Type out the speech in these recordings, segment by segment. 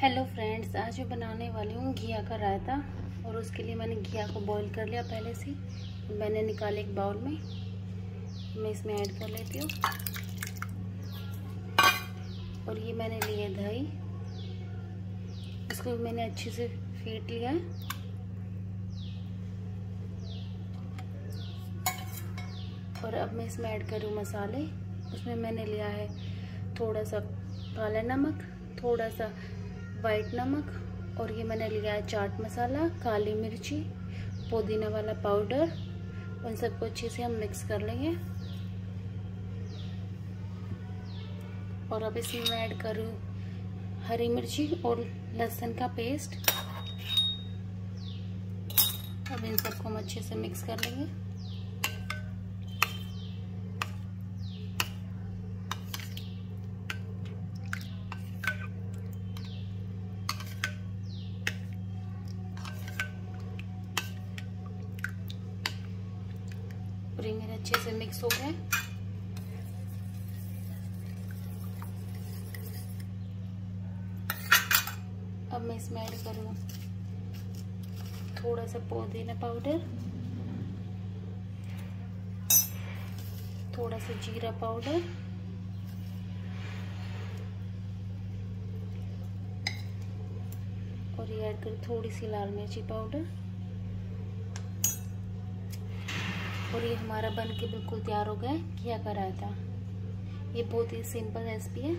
Hello friends आज मैं बनाने वाली हूँ घिया का रायता और उसके लिए मैंने घिया को बॉईल कर लिया पहले से। मैंने निकाले एक बाउल में। मैं इसमें ऐड कर लेती हूँ। और ये मैंने लिए दही। इसको मैंने अच्छे से फेंट लिया है। और अब मैं इसमें ऐड करूँ मसाले। उसमें मैंने लिया है थोड़ा सा काला नमक, थोड़ा सा वाइट नमक और ये मैंने लिया है चाट मसाला, काली मिर्ची, पुदीना वाला पाउडर। उन सबको अच्छे से हम मिक्स कर लेंगे। और अब इसमें मैं ऐड करूँ हरी मिर्ची और लहसुन का पेस्ट। अब इन सबको हम अच्छे से मिक्स कर लेंगे। मेरे अच्छे से मिक्स हो गए। अब मैं इसमें ऐड करूँ थोड़ा सा पुदीना पाउडर थोड़ा सा जीरा पाउडर और ये ऐड करूँ थोड़ी सी लाल मिर्ची पाउडर और ये हमारा बन के बिल्कुल तैयार हो गया है घिया का रायता ये बहुत ही सिंपल रेसिपी है।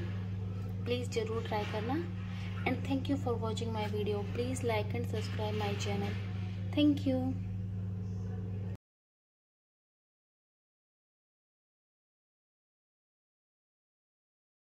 प्लीज़ ज़रूर ट्राई करना। And thank you for watching my video please like and subscribe my channel thank you